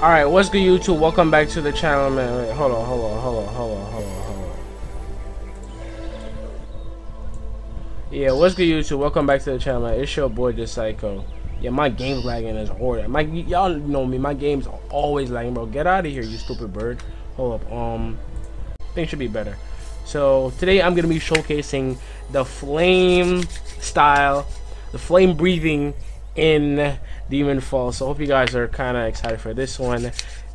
Alright, what's good YouTube? Welcome back to the channel, man. Wait, hold on, hold on, hold on, hold on, hold on, hold on. Yeah, what's good YouTube? Welcome back to the channel, man. It's your boy, The Psycho. Yeah, my game's lagging as horrid. My y'all know me. My game's always lagging, bro. Get out of here, you stupid bird. Hold up. Um, things should be better. So today I'm gonna be showcasing the flame style, the flame breathing in Demon Fall, So I hope you guys are kind of excited for this one.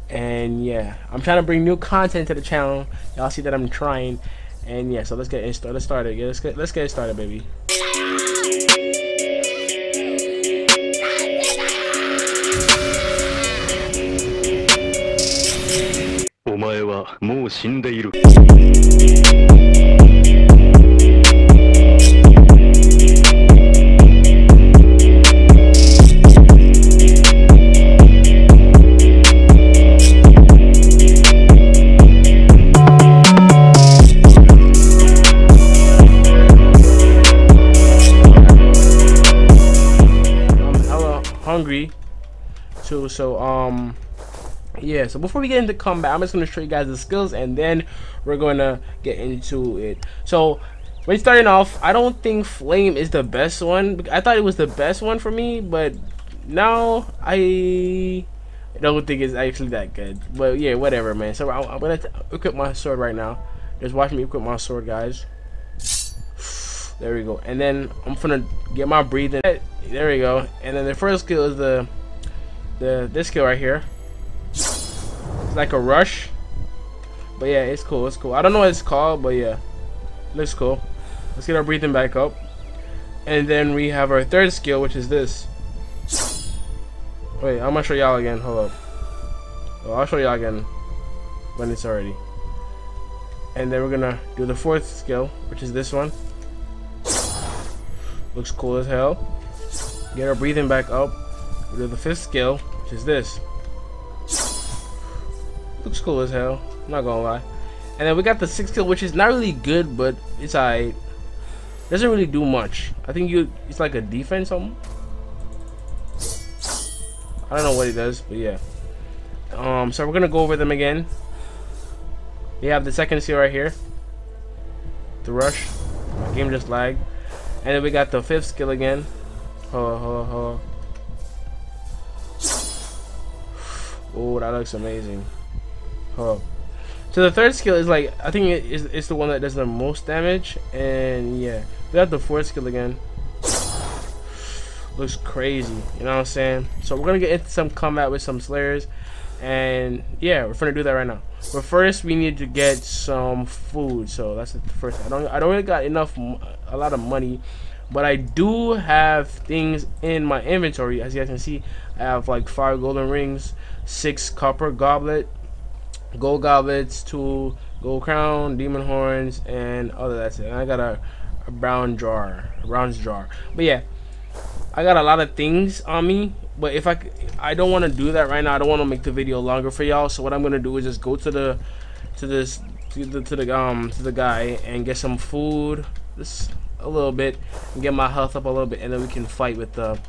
And yeah, I'm trying to bring new content to the channel. Y'all see that I'm trying. And yeah, so let's get it started. Let's get let's get it started, baby. So um yeah so before we get into combat i'm just to show you guys the skills and then we're to get into it. So when starting off i don't think flame is the best one. I thought it was the best one for me but now i don't think it's actually that good. But yeah whatever man. So i'm, I'm gonna equip my sword right now. Just watch me equip my sword guys. There we go. And then i'm gonna get my breathing. There we go. And then the first skill is the the this skill right here. It's like a rush. But yeah it's cool it's cool. I don't know what it's called but yeah. Looks cool. Let's get our breathing back up. And then we have our third skill which is this. Wait i'm gonna show y'all again. Hold up. Well, i'll show y'all again when it's already. And then we're gonna do the fourth skill which is this one. Looks cool as hell. Get our breathing back up. We do the fifth skill which is this. Looks cool as hell I'm not gonna lie. And then we got the sixth kill, which is not really good but it's alright. Doesn't really do much. I think you it's like a defense I don't know what it does but yeah. Um so we're gonna go over them again. We have the second skill right here. The rush. My game just lagged. And then we got the fifth skill again. Hold on, hold Oh, that looks amazing. Oh. So the third skill is like I think it is it's the one that does the most damage, and yeah, we got the fourth skill again. Looks crazy, you know what I'm saying? So we're gonna get into some combat with some slayers, and yeah, we're gonna do that right now. But first, we need to get some food. So that's the first. I don't I don't really got enough a lot of money but I do have things in my inventory. As you guys can see I have like five golden rings six copper goblet gold goblets two gold crown demon horns and other that's it and I got a, a brown jar a bronze jar. But yeah I got a lot of things on me. But if I I don't want to do that right now. I don't want to make the video longer for y'all. So what I'm gonna do is just go to the to this to the to the um to the guy and get some food. This a little bit and get my health up a little bit and then we can fight with the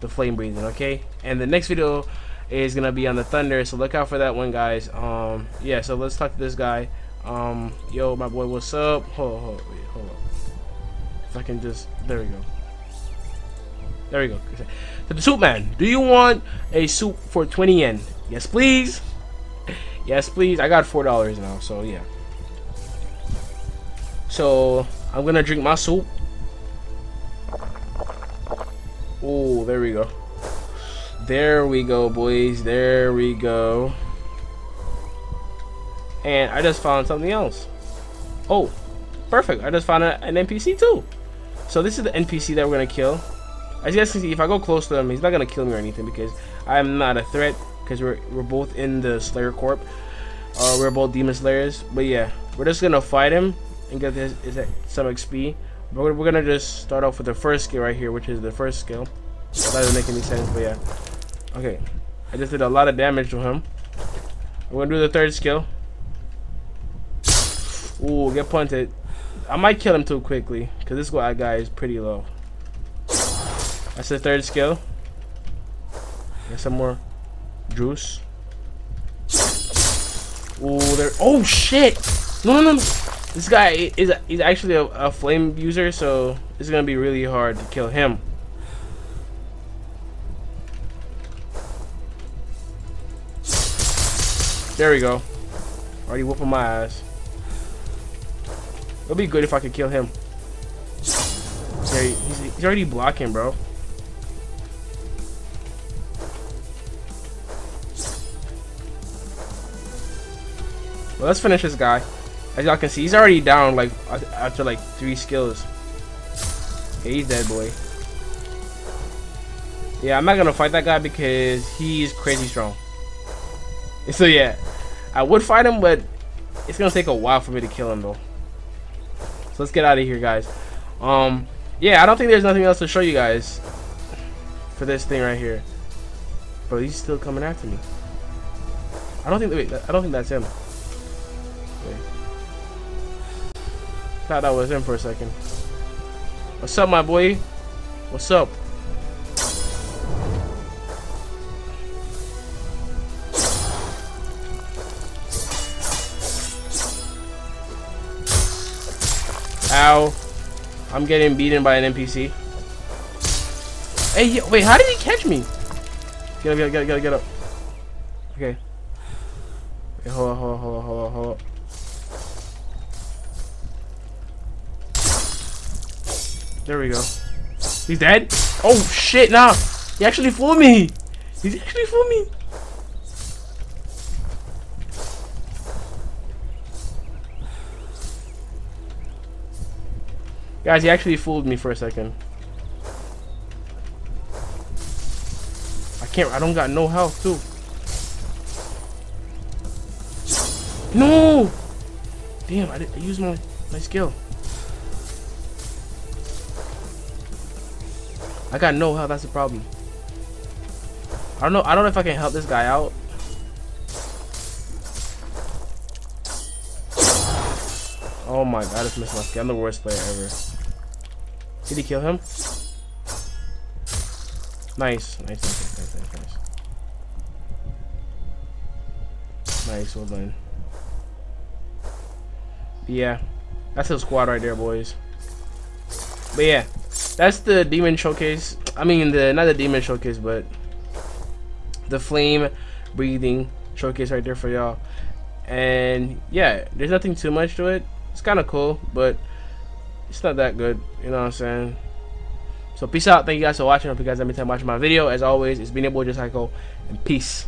the flame breathing okay? And the next video is gonna be on the thunder so look out for that one guys. Um yeah so let's talk to this guy. Um yo my boy what's up? Hold hold wait, hold up if I can just there we go. There we go. So the soup man do you want a soup for 20 yen? Yes please. Yes please. I got four dollars now so yeah. So I'm gonna drink my soup Oh, there we go. There we go, boys. There we go. And I just found something else. Oh, perfect. I just found an NPC too. So this is the NPC that we're going to kill. As you guys can see, if I go close to him, he's not going to kill me or anything because I'm not a threat because we're, we're both in the Slayer Corp. Uh, we're both Demon Slayers. But yeah, we're just going to fight him and get this, is some XP. We're, we're gonna just start off with the first skill right here, which is the first skill. That doesn't make any sense, but yeah. Okay, I just did a lot of damage to him. We're gonna do the third skill. Ooh, get punted. I might kill him too quickly, because this guy is pretty low. That's the third skill. Get some more juice. Oh, there. Oh shit! No, no, no. This guy is is actually a, a flame user, so it's gonna be really hard to kill him. There we go. Already whooping my ass. It'll be good if I could kill him. Yeah, he's, he's already blocking, bro. Well, let's finish this guy. As y'all can see, he's already down like after like three skills. Okay, he's dead, boy. Yeah, I'm not gonna fight that guy because he's crazy strong. So yeah, I would fight him, but it's gonna take a while for me to kill him though. So let's get out of here, guys. Um, yeah, I don't think there's nothing else to show you guys for this thing right here. Bro, he's still coming after me. I don't think. Wait, I don't think that's him. Wait. Thought that was in for a second. What's up, my boy? What's up? Ow. I'm getting beaten by an NPC. Hey, wait, how did he catch me? Get up, get up, get up, get up, up. Okay. Hold on, hold on, hold on, hold on, hold on. There we go. He's dead? Oh, shit, nah. He actually fooled me. He actually fooled me. Guys, he actually fooled me for a second. I can't, I don't got no health too. No! Damn, I, didn't, I used my, my skill. I got no health, that's the problem. I don't know, I don't know if I can help this guy out. Oh my god, I just missed my skill. I'm the worst player ever. Did he kill him? Nice. Nice, nice, nice, nice, nice. Nice, well done. Yeah, that's a squad right there, boys. But yeah, that's the demon showcase. I mean, the not the demon showcase, but the flame breathing showcase right there for y'all. And yeah, there's nothing too much to it. It's kind of cool, but it's not that good. You know what I'm saying? So peace out. Thank you guys for watching. Hope you guys have a time watching my video. As always, it's been able to just cycle and peace.